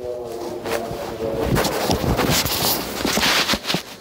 Yeah.